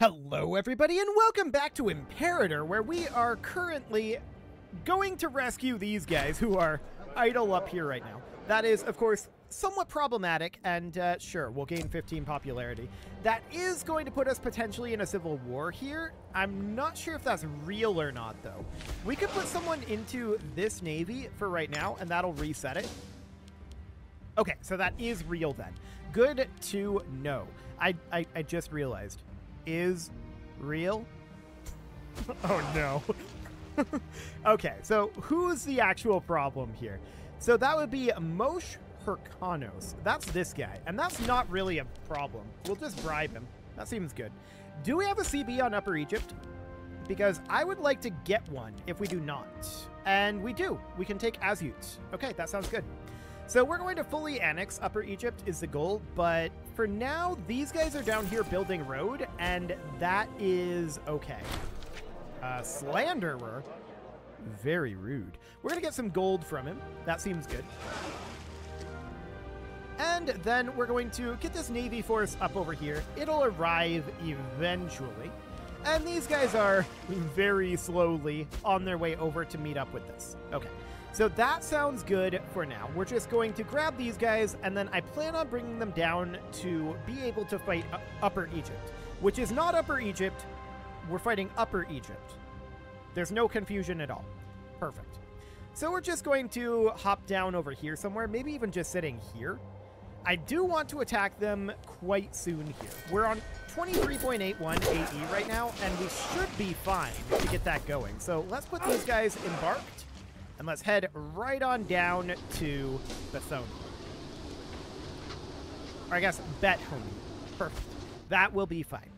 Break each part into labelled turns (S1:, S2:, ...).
S1: Hello, everybody, and welcome back to Imperator, where we are currently going to rescue these guys who are idle up here right now. That is, of course, somewhat problematic, and uh, sure, we'll gain 15 popularity. That is going to put us potentially in a civil war here. I'm not sure if that's real or not, though. We could put someone into this navy for right now, and that'll reset it. Okay, so that is real then. Good to know. I, I, I just realized. Is real? oh no. okay, so who's the actual problem here? So that would be Moshe Hyrcanos. That's this guy, and that's not really a problem. We'll just bribe him. That seems good. Do we have a CB on Upper Egypt? Because I would like to get one if we do not. And we do. We can take Asyut. Okay, that sounds good. So we're going to fully annex Upper Egypt is the goal, but for now, these guys are down here building road, and that is okay. Slanderer? Very rude. We're going to get some gold from him. That seems good. And then we're going to get this Navy force up over here. It'll arrive eventually. And these guys are very slowly on their way over to meet up with this. Okay. So that sounds good for now. We're just going to grab these guys, and then I plan on bringing them down to be able to fight Upper Egypt, which is not Upper Egypt. We're fighting Upper Egypt. There's no confusion at all. Perfect. So we're just going to hop down over here somewhere, maybe even just sitting here. I do want to attack them quite soon here. We're on 23.81 AE right now, and we should be fine to get that going. So let's put these guys embarked and let's head right on down to Bethone. Or I guess Bethune. Perfect. That will be fine.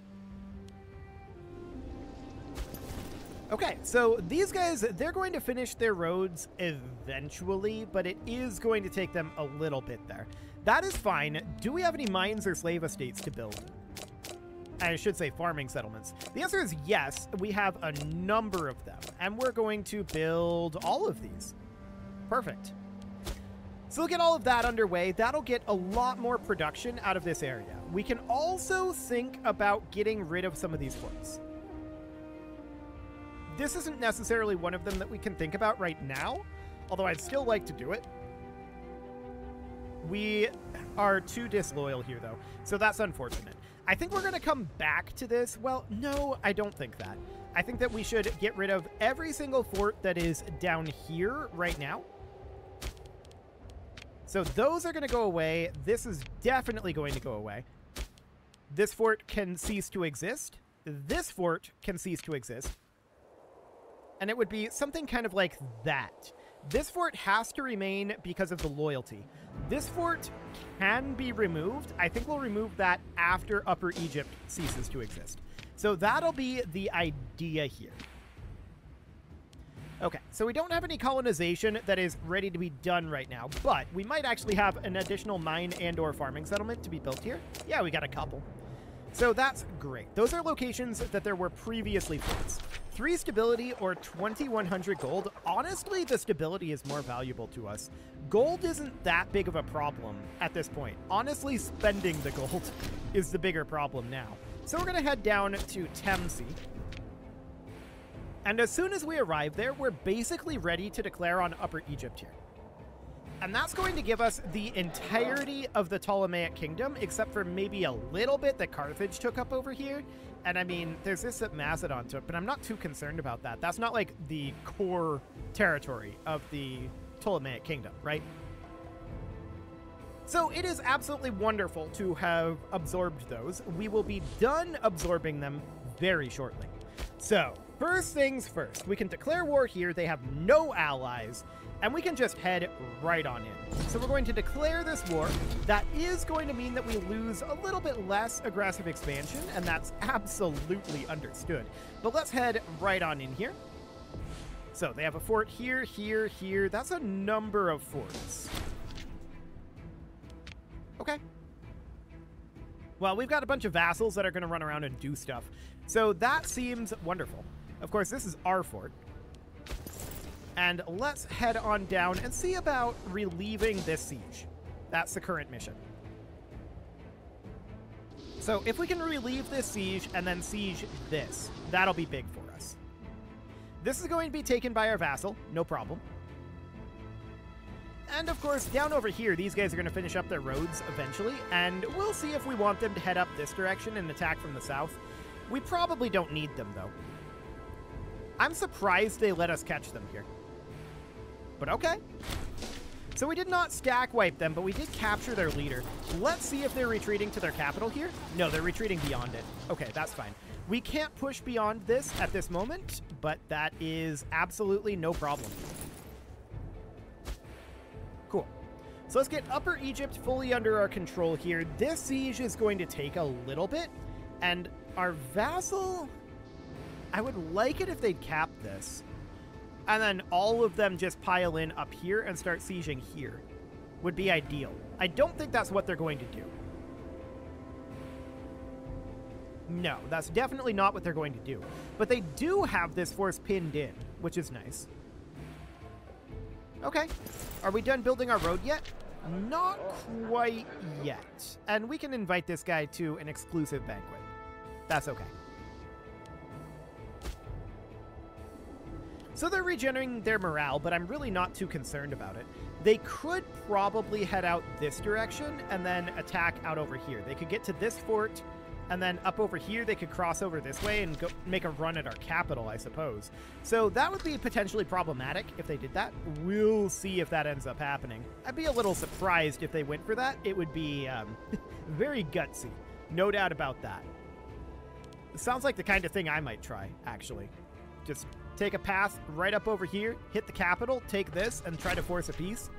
S1: Okay, so these guys, they're going to finish their roads eventually, but it is going to take them a little bit there. That is fine. Do we have any mines or slave estates to build? I should say farming settlements. The answer is yes. We have a number of them, and we're going to build all of these. Perfect. So we'll get all of that underway. That'll get a lot more production out of this area. We can also think about getting rid of some of these forts. This isn't necessarily one of them that we can think about right now, although I'd still like to do it. We are too disloyal here, though, so that's unfortunate. I think we're going to come back to this. Well, no, I don't think that. I think that we should get rid of every single fort that is down here right now. So those are going to go away. This is definitely going to go away. This fort can cease to exist. This fort can cease to exist. And it would be something kind of like that. This fort has to remain because of the loyalty. This fort can be removed. I think we'll remove that after Upper Egypt ceases to exist. So that'll be the idea here. Okay, so we don't have any colonization that is ready to be done right now, but we might actually have an additional mine and or farming settlement to be built here. Yeah, we got a couple. So that's great. Those are locations that there were previously forts. 3 stability or 2100 gold. Honestly, the stability is more valuable to us. Gold isn't that big of a problem at this point. Honestly, spending the gold is the bigger problem now. So we're going to head down to Temsi. And as soon as we arrive there, we're basically ready to declare on Upper Egypt here. And that's going to give us the entirety of the Ptolemaic kingdom, except for maybe a little bit that Carthage took up over here. And I mean, there's this Macedon took, but I'm not too concerned about that. That's not like the core territory of the Ptolemaic kingdom, right? So it is absolutely wonderful to have absorbed those. We will be done absorbing them very shortly. So, first things first, we can declare war here. They have no allies and we can just head right on in. So we're going to declare this war. That is going to mean that we lose a little bit less aggressive expansion, and that's absolutely understood. But let's head right on in here. So they have a fort here, here, here. That's a number of forts. Okay. Well, we've got a bunch of vassals that are going to run around and do stuff. So that seems wonderful. Of course, this is our fort. And let's head on down and see about relieving this siege. That's the current mission. So if we can relieve this siege and then siege this, that'll be big for us. This is going to be taken by our vassal, no problem. And of course, down over here, these guys are going to finish up their roads eventually, and we'll see if we want them to head up this direction and attack from the south. We probably don't need them, though. I'm surprised they let us catch them here. But okay. So we did not stack wipe them, but we did capture their leader. Let's see if they're retreating to their capital here. No, they're retreating beyond it. Okay, that's fine. We can't push beyond this at this moment, but that is absolutely no problem. Cool. So let's get Upper Egypt fully under our control here. This siege is going to take a little bit, and our vassal... I would like it if they'd cap this. And then all of them just pile in up here and start sieging here. Would be ideal. I don't think that's what they're going to do. No, that's definitely not what they're going to do. But they do have this force pinned in, which is nice. Okay. Are we done building our road yet? Not quite yet. And we can invite this guy to an exclusive banquet. That's okay. So they're regenerating their morale, but I'm really not too concerned about it. They could probably head out this direction and then attack out over here. They could get to this fort, and then up over here they could cross over this way and go make a run at our capital, I suppose. So that would be potentially problematic if they did that. We'll see if that ends up happening. I'd be a little surprised if they went for that. It would be um, very gutsy, no doubt about that. Sounds like the kind of thing I might try, actually. Just take a path right up over here, hit the capital, take this, and try to force a peace.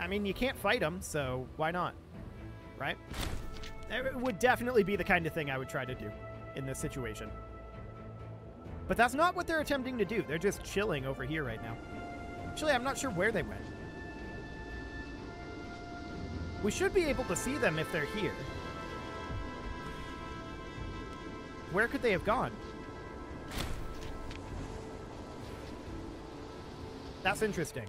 S1: I mean, you can't fight them, so why not? Right? It would definitely be the kind of thing I would try to do in this situation. But that's not what they're attempting to do. They're just chilling over here right now. Actually, I'm not sure where they went. We should be able to see them if they're here. Where could they have gone? That's interesting.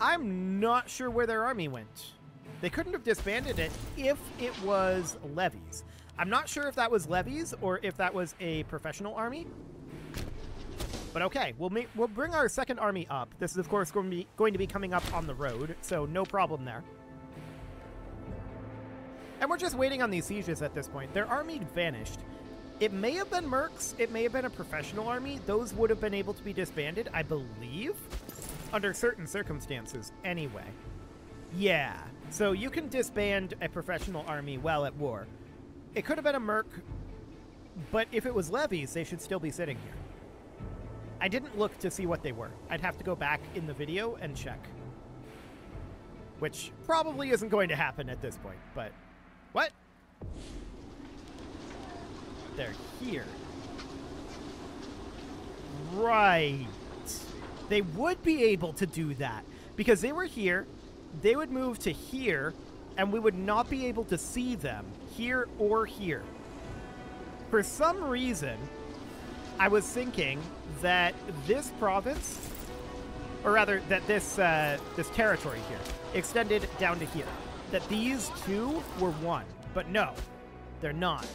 S1: I'm not sure where their army went. They couldn't have disbanded it if it was levies. I'm not sure if that was levies or if that was a professional army. But okay, we'll make, we'll bring our second army up. This is of course going to be going to be coming up on the road, so no problem there. And we're just waiting on these sieges at this point. Their army vanished. It may have been mercs. It may have been a professional army. Those would have been able to be disbanded, I believe, under certain circumstances anyway. Yeah, so you can disband a professional army while at war. It could have been a merc, but if it was levies, they should still be sitting here. I didn't look to see what they were. I'd have to go back in the video and check. Which probably isn't going to happen at this point, but... What? They're here. Right. They would be able to do that because they were here, they would move to here, and we would not be able to see them here or here. For some reason, I was thinking that this province, or rather that this uh, this territory here, extended down to here. That these two were one, but no, they're not.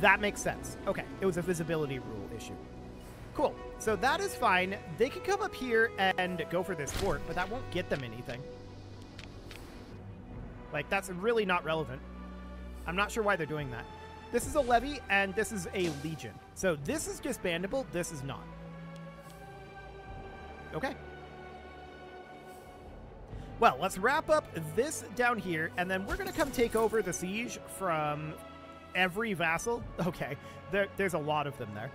S1: That makes sense. Okay, it was a visibility rule issue. Cool. So that is fine. They can come up here and go for this fort, but that won't get them anything. Like, that's really not relevant. I'm not sure why they're doing that. This is a levy, and this is a legion. So this is disbandable, this is not. Okay. Well, let's wrap up this down here, and then we're going to come take over the siege from every vassal. Okay, there, there's a lot of them there.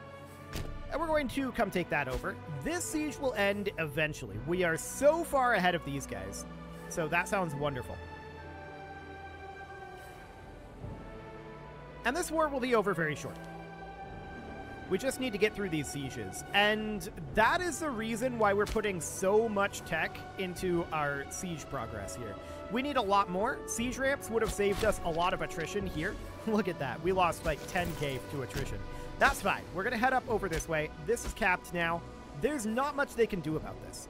S1: And we're going to come take that over. This siege will end eventually. We are so far ahead of these guys. So that sounds wonderful. And this war will be over very short. We just need to get through these sieges. And that is the reason why we're putting so much tech into our siege progress here. We need a lot more. Siege ramps would have saved us a lot of attrition here. Look at that. We lost like 10k to attrition. That's fine. We're going to head up over this way. This is capped now. There's not much they can do about this.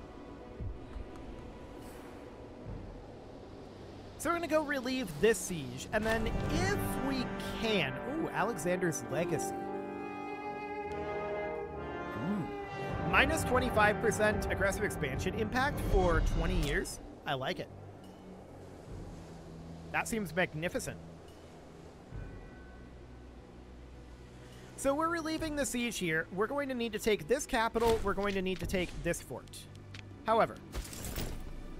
S1: So we're going to go relieve this siege, and then if we can. Ooh, Alexander's Legacy. Ooh. Minus 25% aggressive expansion impact for 20 years. I like it. That seems magnificent. So we're relieving the siege here. We're going to need to take this capital. We're going to need to take this fort. However,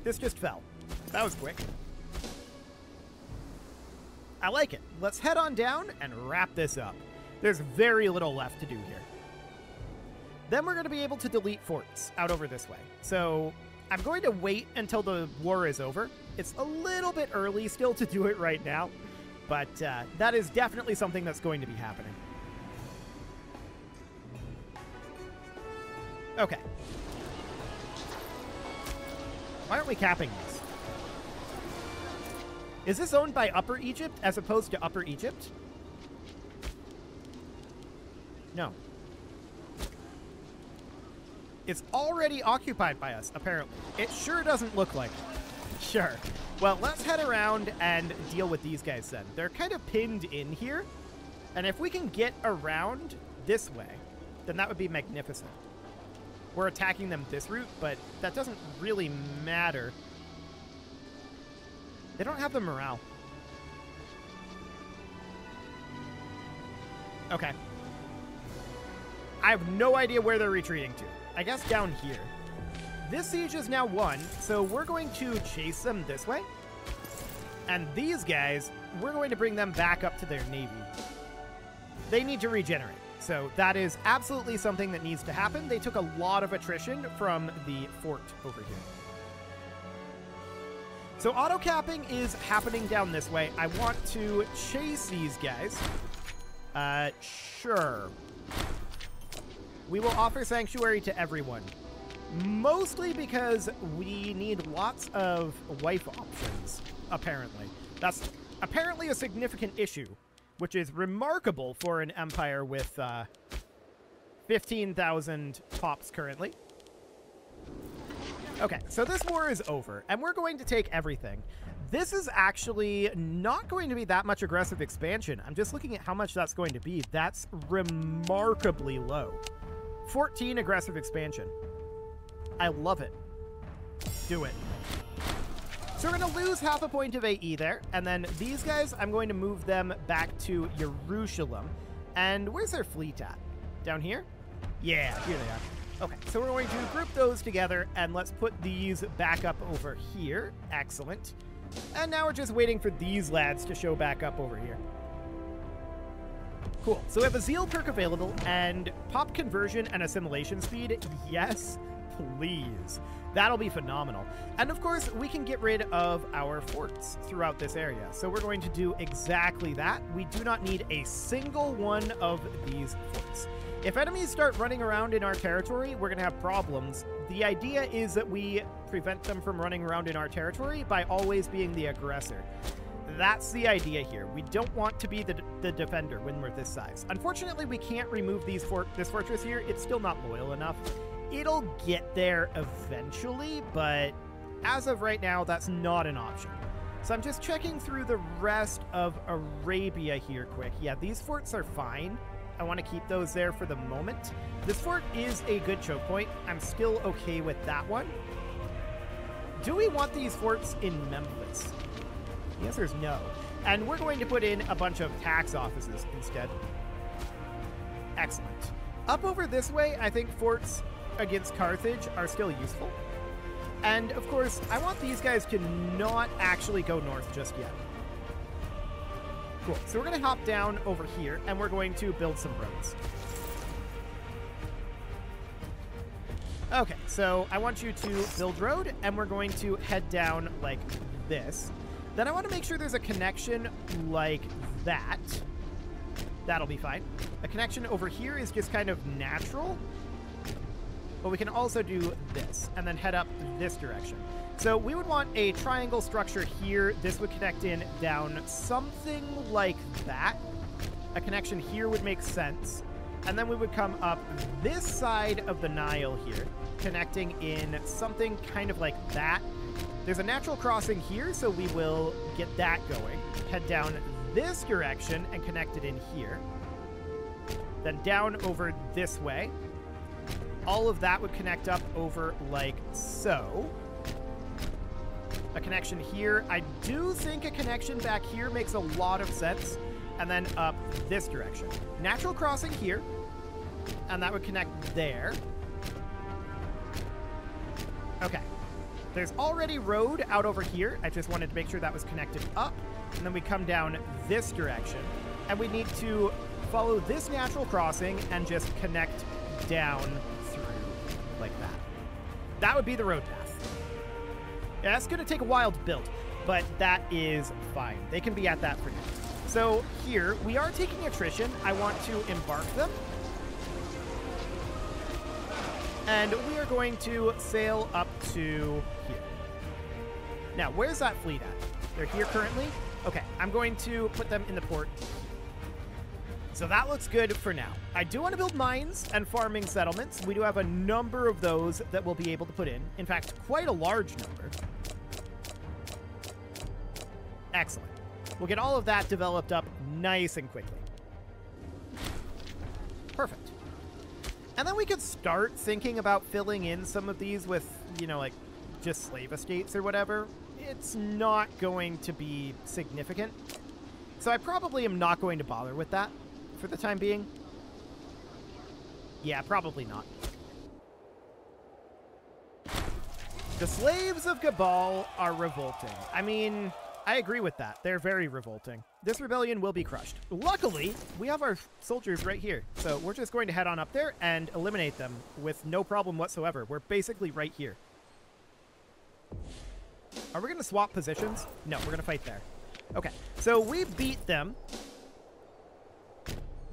S1: this just fell. That was quick. I like it. Let's head on down and wrap this up. There's very little left to do here. Then we're going to be able to delete forts out over this way. So I'm going to wait until the war is over. It's a little bit early still to do it right now, but uh, that is definitely something that's going to be happening. Okay. Why aren't we capping this? Is this owned by Upper Egypt as opposed to Upper Egypt? No. It's already occupied by us, apparently. It sure doesn't look like it. Sure. Well, let's head around and deal with these guys then. They're kind of pinned in here. And if we can get around this way, then that would be magnificent. We're attacking them this route, but that doesn't really matter. They don't have the morale. Okay. I have no idea where they're retreating to. I guess down here. This siege is now won, so we're going to chase them this way. And these guys, we're going to bring them back up to their navy. They need to regenerate. So that is absolutely something that needs to happen. They took a lot of attrition from the fort over here. So auto capping is happening down this way. I want to chase these guys. Uh, sure. We will offer sanctuary to everyone. Mostly because we need lots of wife options, apparently. That's apparently a significant issue, which is remarkable for an empire with uh, 15,000 pops currently. Okay, so this war is over, and we're going to take everything. This is actually not going to be that much aggressive expansion. I'm just looking at how much that's going to be. That's remarkably low. 14 aggressive expansion. I love it. Do it. So we're going to lose half a point of AE there, and then these guys, I'm going to move them back to Jerusalem. And where's their fleet at? Down here? Yeah, here they are. Okay, so we're going to group those together, and let's put these back up over here. Excellent. And now we're just waiting for these lads to show back up over here. Cool. So we have a Zeal perk available, and pop conversion and assimilation speed. Yes, please. That'll be phenomenal. And of course, we can get rid of our forts throughout this area. So we're going to do exactly that. We do not need a single one of these forts. If enemies start running around in our territory, we're going to have problems. The idea is that we prevent them from running around in our territory by always being the aggressor. That's the idea here. We don't want to be the, the defender when we're this size. Unfortunately, we can't remove these fort this fortress here. It's still not loyal enough. It'll get there eventually, but as of right now, that's not an option. So I'm just checking through the rest of Arabia here quick. Yeah, these forts are fine. I want to keep those there for the moment. This fort is a good choke point. I'm still okay with that one. Do we want these forts in Memphis? The answer is no. And we're going to put in a bunch of tax offices instead. Excellent. Up over this way, I think forts against Carthage are still useful. And of course, I want these guys to not actually go north just yet. Cool. So we're going to hop down over here, and we're going to build some roads. Okay, so I want you to build road, and we're going to head down like this. Then I want to make sure there's a connection like that. That'll be fine. A connection over here is just kind of natural. But we can also do this, and then head up this direction. So we would want a triangle structure here. This would connect in down something like that. A connection here would make sense. And then we would come up this side of the Nile here, connecting in something kind of like that. There's a natural crossing here, so we will get that going. Head down this direction and connect it in here. Then down over this way. All of that would connect up over like so. A connection here. I do think a connection back here makes a lot of sense. And then up this direction. Natural crossing here. And that would connect there. Okay. There's already road out over here. I just wanted to make sure that was connected up. And then we come down this direction. And we need to follow this natural crossing and just connect down like that. That would be the road path. Yeah, that's going to take a while to build, but that is fine. They can be at that for now. So here, we are taking attrition. I want to embark them. And we are going to sail up to here. Now, where's that fleet at? They're here currently? Okay, I'm going to put them in the port. So that looks good for now. I do want to build mines and farming settlements. We do have a number of those that we'll be able to put in. In fact, quite a large number. Excellent. We'll get all of that developed up nice and quickly. Perfect. And then we could start thinking about filling in some of these with, you know, like just slave estates or whatever. It's not going to be significant. So I probably am not going to bother with that for the time being. Yeah, probably not. The slaves of Gabal are revolting. I mean, I agree with that. They're very revolting. This rebellion will be crushed. Luckily, we have our soldiers right here. So we're just going to head on up there and eliminate them with no problem whatsoever. We're basically right here. Are we going to swap positions? No, we're going to fight there. Okay, so we beat them.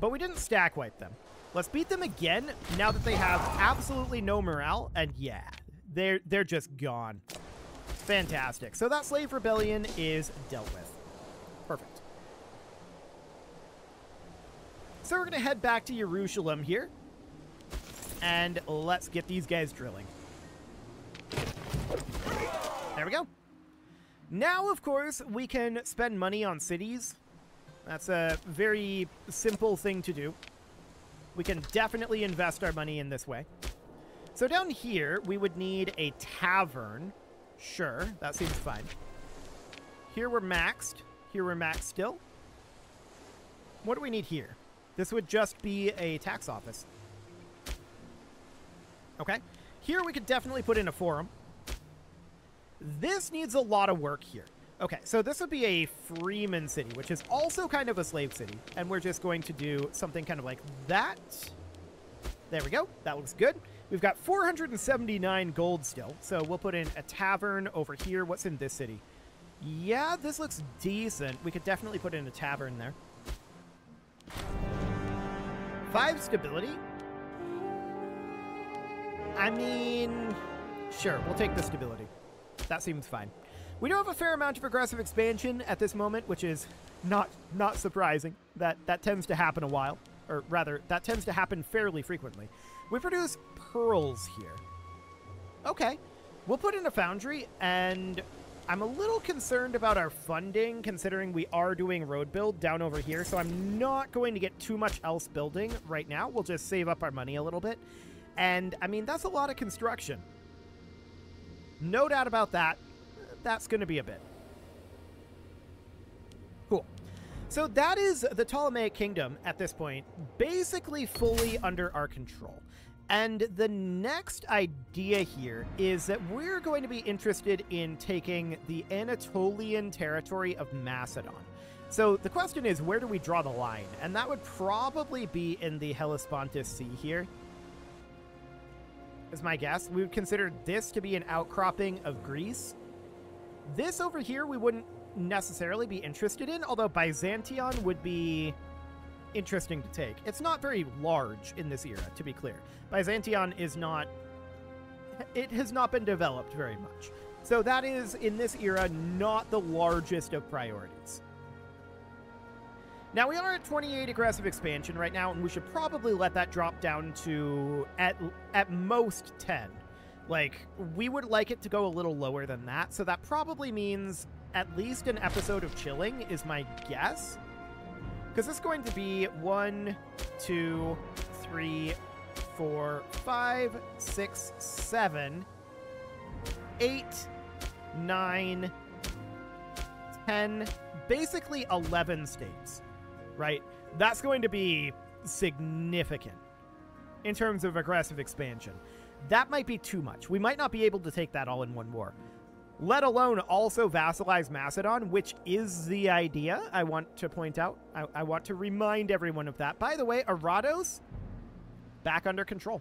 S1: But we didn't stack wipe them. Let's beat them again now that they have absolutely no morale. And yeah, they're, they're just gone. Fantastic. So that slave rebellion is dealt with. Perfect. So we're going to head back to Jerusalem here. And let's get these guys drilling. There we go. Now, of course, we can spend money on cities. That's a very simple thing to do. We can definitely invest our money in this way. So down here, we would need a tavern. Sure, that seems fine. Here we're maxed. Here we're maxed still. What do we need here? This would just be a tax office. Okay. Here we could definitely put in a forum. This needs a lot of work here. Okay, so this would be a freeman city, which is also kind of a slave city. And we're just going to do something kind of like that. There we go. That looks good. We've got 479 gold still, so we'll put in a tavern over here. What's in this city? Yeah, this looks decent. We could definitely put in a tavern there. Five stability. I mean, sure, we'll take the stability. That seems fine. We do have a fair amount of aggressive expansion at this moment, which is not not surprising. That that tends to happen a while, or rather, that tends to happen fairly frequently. We produce pearls here. Okay. We'll put in a foundry, and I'm a little concerned about our funding, considering we are doing road build down over here, so I'm not going to get too much else building right now. We'll just save up our money a little bit. And, I mean, that's a lot of construction. No doubt about that. That's going to be a bit. Cool. So that is the Ptolemaic Kingdom at this point, basically fully under our control. And the next idea here is that we're going to be interested in taking the Anatolian territory of Macedon. So the question is, where do we draw the line? And that would probably be in the Hellespontus Sea here, is my guess. We would consider this to be an outcropping of Greece. This over here we wouldn't necessarily be interested in, although Byzantion would be interesting to take. It's not very large in this era, to be clear. Byzantion is not... It has not been developed very much. So that is, in this era, not the largest of priorities. Now, we are at 28 aggressive expansion right now, and we should probably let that drop down to, at, at most, 10. Like, we would like it to go a little lower than that, so that probably means at least an episode of Chilling is my guess. Because is going to be one, two, three, four, five, six, seven, eight, nine, ten, basically 11 states, right? That's going to be significant in terms of aggressive expansion. That might be too much. We might not be able to take that all in one war. Let alone also vassalize Macedon, which is the idea, I want to point out. I, I want to remind everyone of that. By the way, Arados, back under control.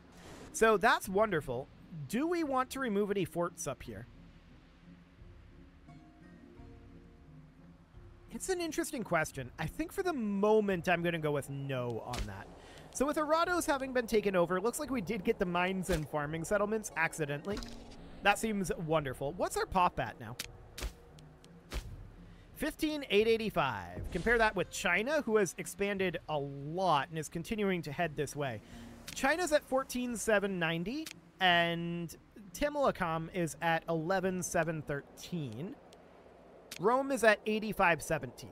S1: So that's wonderful. Do we want to remove any forts up here? It's an interesting question. I think for the moment I'm going to go with no on that. So with Arados having been taken over, looks like we did get the mines and farming settlements accidentally. That seems wonderful. What's our pop at now? 15,885. Compare that with China, who has expanded a lot and is continuing to head this way. China's at 14,790, and Tamilakam is at 11,713. Rome is at 8517.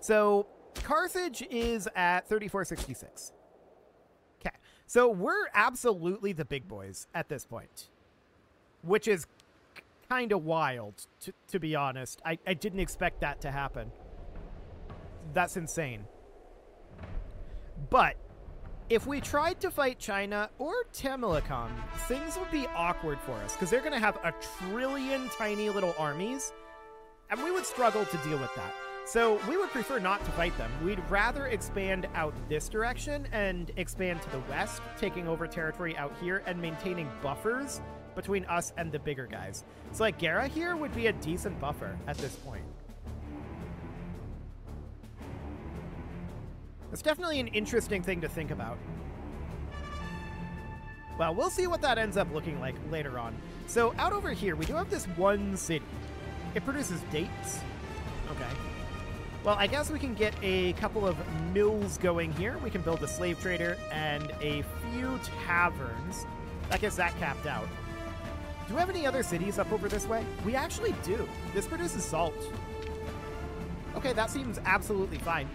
S1: So Carthage is at 3466. So we're absolutely the big boys at this point, which is kind of wild, to, to be honest. I, I didn't expect that to happen. That's insane. But if we tried to fight China or Tamilakam, things would be awkward for us because they're going to have a trillion tiny little armies and we would struggle to deal with that. So we would prefer not to fight them. We'd rather expand out this direction and expand to the west, taking over territory out here and maintaining buffers between us and the bigger guys. So like Gerrha here would be a decent buffer at this point. It's definitely an interesting thing to think about. Well, we'll see what that ends up looking like later on. So out over here, we do have this one city. It produces dates. Okay. Well, I guess we can get a couple of mills going here. We can build a slave trader and a few taverns. That gets that capped out. Do we have any other cities up over this way? We actually do. This produces salt. Okay, that seems absolutely fine.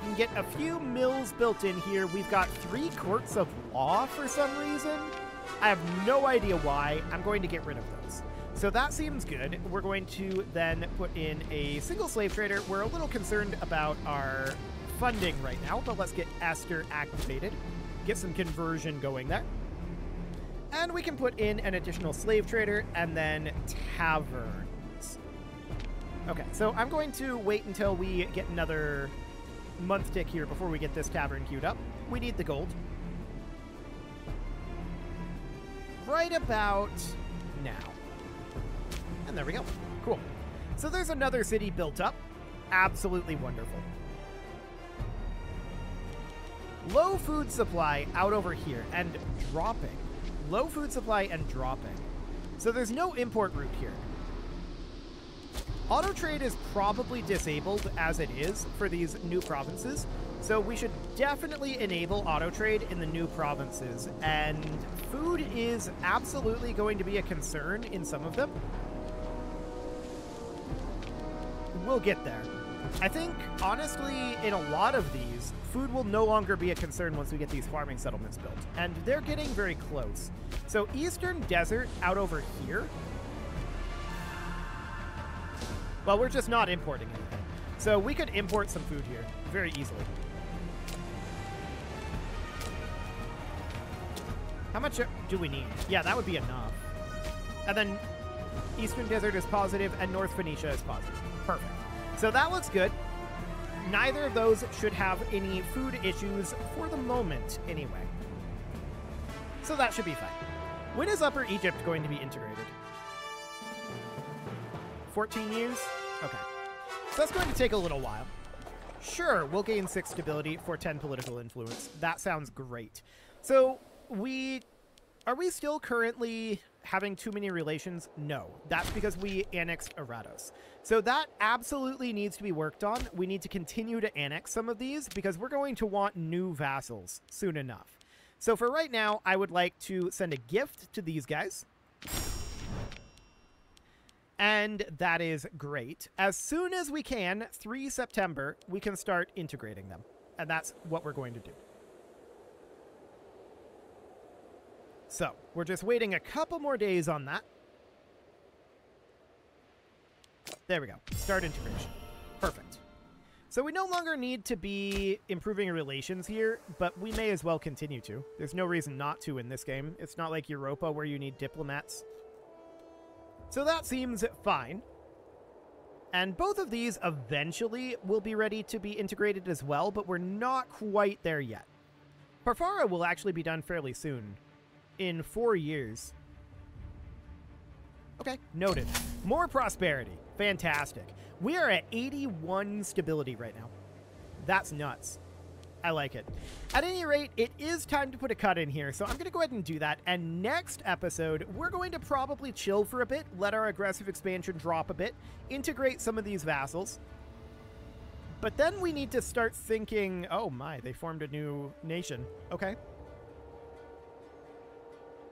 S1: We can get a few mills built in here. We've got three courts of law for some reason. I have no idea why. I'm going to get rid of those. So that seems good. We're going to then put in a single slave trader. We're a little concerned about our funding right now, but let's get Esther activated. Get some conversion going there. And we can put in an additional slave trader and then taverns. Okay, so I'm going to wait until we get another month tick here before we get this tavern queued up. We need the gold. Right about now. And there we go. Cool. So there's another city built up. Absolutely wonderful. Low food supply out over here and dropping. Low food supply and dropping. So there's no import route here. Auto trade is probably disabled as it is for these new provinces, so we should definitely enable auto trade in the new provinces. And food is absolutely going to be a concern in some of them. We'll get there. I think, honestly, in a lot of these, food will no longer be a concern once we get these farming settlements built. And they're getting very close. So Eastern Desert out over here. Well, we're just not importing anything. So we could import some food here very easily. How much do we need? Yeah, that would be enough. And then Eastern Desert is positive and North Phoenicia is positive. Perfect. So that looks good. Neither of those should have any food issues for the moment, anyway. So that should be fine. When is Upper Egypt going to be integrated? 14 years? Okay. So that's going to take a little while. Sure, we'll gain 6 stability for 10 political influence. That sounds great. So we... Are we still currently having too many relations? No. That's because we annexed Arados. So that absolutely needs to be worked on. We need to continue to annex some of these because we're going to want new vassals soon enough. So for right now, I would like to send a gift to these guys. And that is great. As soon as we can, 3 September, we can start integrating them. And that's what we're going to do. So, we're just waiting a couple more days on that. There we go. Start integration. Perfect. So we no longer need to be improving relations here, but we may as well continue to. There's no reason not to in this game. It's not like Europa where you need diplomats. So that seems fine. And both of these eventually will be ready to be integrated as well, but we're not quite there yet. Parfara will actually be done fairly soon. In four years. Okay, noted. More prosperity. Fantastic. We are at 81 stability right now. That's nuts. I like it. At any rate, it is time to put a cut in here, so I'm going to go ahead and do that. And next episode, we're going to probably chill for a bit, let our aggressive expansion drop a bit, integrate some of these vassals. But then we need to start thinking, oh my, they formed a new nation. Okay.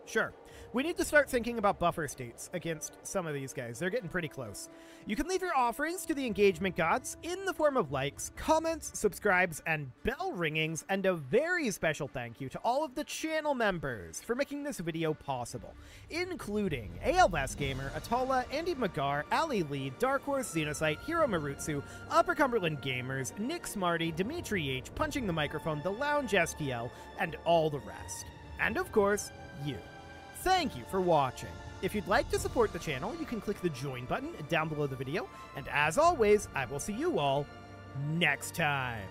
S1: Sure. We need to start thinking about buffer states against some of these guys. They're getting pretty close. You can leave your offerings to the engagement gods in the form of likes, comments, subscribes, and bell ringings, and a very special thank you to all of the channel members for making this video possible, including ALS Gamer, Atala, Andy Magar, Ali Lee, Dark Horse Xenocyte, Hiro Marutsu, Upper Cumberland Gamers, Nick Smarty, Dimitri H, Punching the Microphone, The Lounge STL, and all the rest. And of course, you. Thank you for watching. If you'd like to support the channel, you can click the join button down below the video, and as always, I will see you all next time.